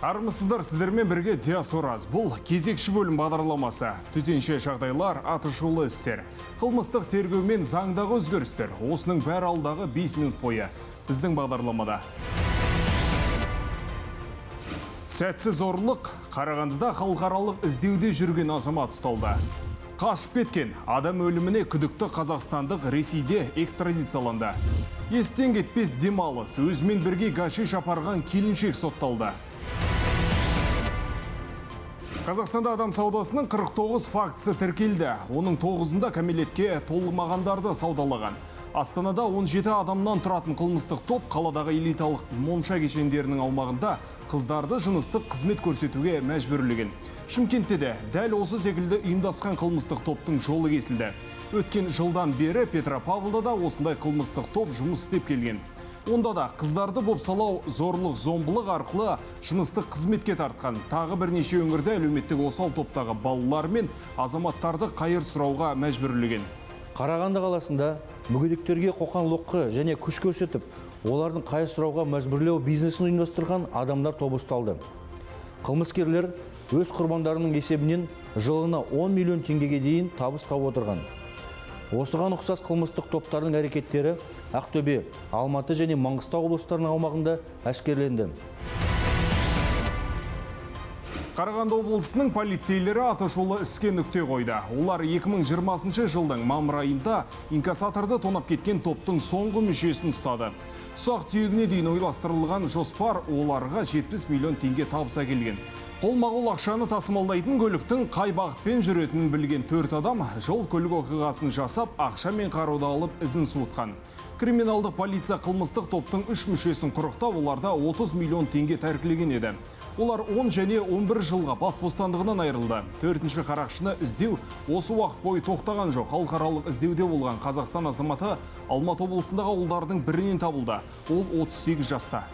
армысыздар сіздермен бірге диас ораз бұл кезекші бөлім бағдарламасы. Төтенше жағдайлар атышулы істер қылмыстық тергеу мен заңдағы өзгерістер. Осының бәрі алдағы 5 минут бойы біздің бағдарламада. Сәтсіз зорлық қарағандыда халықаралық іздеуде жүрген азамат ұсталды. Қашып кеткен. Адам өліміне күдікті қазақстандық ресейде экстрадицияланды. Естен кетпес демалыс. Өзімен бірге гашиш апарған келіншек сотталды. Қазақстанда адам саудасының 49 фактісі тіркелді. Оның 9-ында кәмелетке толымағандарды саудалаған. Астанада 17 адамнан тұратын қылмыстық топ қаладағы элиталық монша кешендерінің аумағында қыздарды жыныстық қызмет көрсетуге мәжбүрлеген. Шымкентте де дәл осы секілді ұйымдасқан қылмыстық топтың жолы кесілді. Өткен жылдан бері Петропавлда да осындай қылмыстық топ жұмыс істеп келген. Онда да қыздарды бопсалау зорлық зомбылық арқылы жыныстық қызметке тартқан. Тағы бірнеше өңірде әлеуметтік осал топтағы балалар мен азаматтарды қайыр сұрауға мәжбүрлеген. Қарағанды қаласында мүгедектерге қоқан лоққы және күш көрсетіп, олардың қайыр сұрауға мәжбүрлеу бизнесін ұйымдастырған адамдар тобы ұсталды. Қылмыскерлер өз құрбандарының есебінен жылына 10 миллион теңгеге дейін табыс тауып отырған. Осыған ұқсас қылмыстық топтардың әрекеттері Ақтөбе, Алматы және Маңғыстау облыстарының аумағында әшкерленді. Қарағанды облысының полицейлері атышулы іске нүкте қойды. Олар 2020 жылдың мамыр айында инкассаторды тонап кеткен топтың соңғы мүшесін ұстады. Сұақ түйегіне дейін ойластырылған жоспар оларға 70 миллион теңге табыса келген. Қолма-қол ақшаны тасымалдайтын көліктің қай бағытпен жүретінін білген төрт адам жол көлік оқиғасын жасап, ақша мен қаруды алып ізін суытқан. Криминалдық полиция қылмыстық топтың үш мүшесін құрықтап, оларда 30 миллион теңге тәркілеген еді. Олар 10 және 11 жылға бас бостандығынан айырылды. Төртінші қарақшыны іздеу осы уақыт бойы тоқтаған жоқ. Халықаралық іздеуде болған Қазақстан азаматы Алматы облысындағы ауылдардың бірінен табылды. Ол 38 жаста.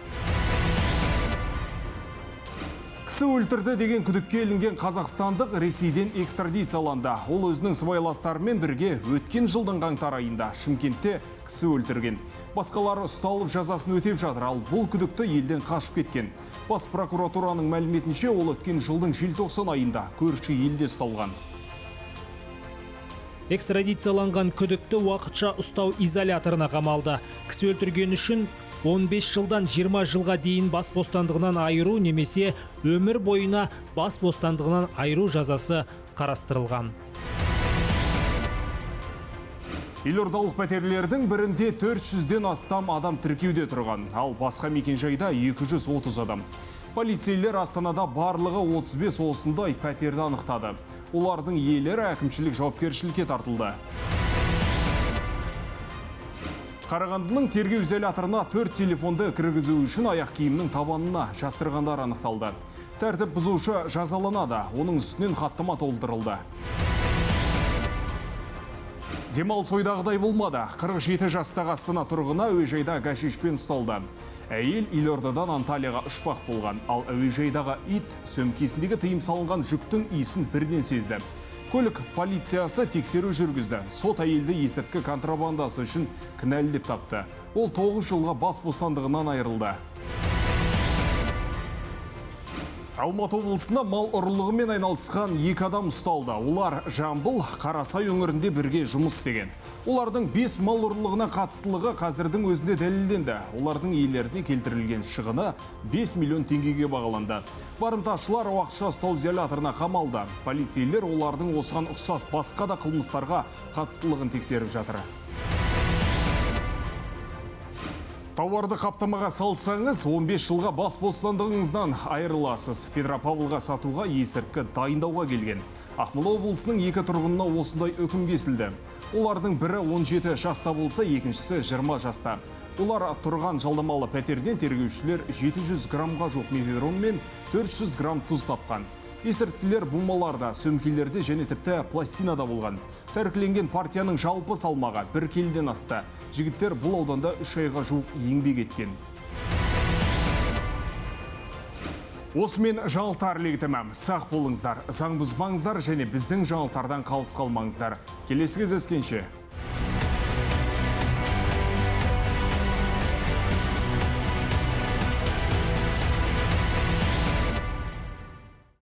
Кісі өлтірді деген күдікке ілінген қазақстандық Ресейден экстрадицияланды. Ол өзінің сыбайластарымен бірге өткен жылдың қаңтар айында Шымкентте кісі өлтірген. Басқалары ұсталып жазасын өтеп жатыр, ал бұл күдікті елден қашып кеткен. Бас прокуратураның мәліметінше ол өткен жылдың желтоқсан айында көрші елде ұсталған. Экстрадицияланған күдікті уақытша ұстау изоляторына қамалды. Кісі өлтірген үшін 15 жылдан 20 жылға дейін бас бостандығынан айыру немесе өмір бойына бас бостандығынан айыру жазасы қарастырылған. Елордалық пәтерлердің бірінде 400-ден астам адам тіркеуде тұрған, ал басқа мекенжайда 230 адам. Полицейлер Астанада барлығы 35 осындай пәтерді анықтады. Олардың иелері әкімшілік жауапкершілікке тартылды. Қарағандының тергеу изоляторына төрт телефонды кіргізу үшін аяқ киімнің табанына жастырғандар анықталды. Тәртіп бұзушы жазаланады, оның үстінен хаттама толтырылды. Демал сойдағыдай болмады. 47 жастағы астана тұрғына әуежайда гашишпен ұсталды. Әйел Елордадан Анталияға ұшпақ болған, ал әуежайдағы ит сөмкесіндегі тыйым салынған жүктің иісін бірден сезді көлік полициясы тексеру жүргізді сот әйелді есірткі контрабандасы үшін кінәлі деп тапты ол 9 жылға бас бостандығынан айырылды Алматы облысында мал ұрлығымен айналысқан екі адам ұсталды. Олар Жамбыл, Қарасай өңірінде бірге жұмыс істеген. Олардың бес мал ұрлығына қатыстылығы қазірдің өзінде дәлелденді. Олардың иелеріне келтірілген шығыны 5 миллион теңгеге бағаланды. Барымташылар уақытша ұстау изоляторына қамалды. Полицейлер олардың осыған ұқсас басқа да қылмыстарға қатыстылығын тексеріп жатыр. Тауарды қаптамаға салсаңыз, 15 жылға бас бостандығыңыздан айырыласыз. Петропавлға сатуға есірткі дайындауға келген. Ақмола облысының екі тұрғынына осындай үкім кесілді. Олардың бірі 17 жаста болса, екіншісі 20 жаста. Олар тұрған жалдамалы пәтерден тергеушілер 700 граммға жоқ мефедрон мен 400 грамм тұз тапқан есірткілер бумаларда сөмкелерде және тіпті пластинада болған. Тәркіленген партияның жалпы салмағы бір келден асты. Жігіттер бұл ауданда үш айға жуық еңбек еткен. Осымен жаңалықтар легі тәмам сақ болыңыздар заң бұзбаңыздар және біздің жаңалықтардан қалыс қалмаңыздар. Келесі кездескенше.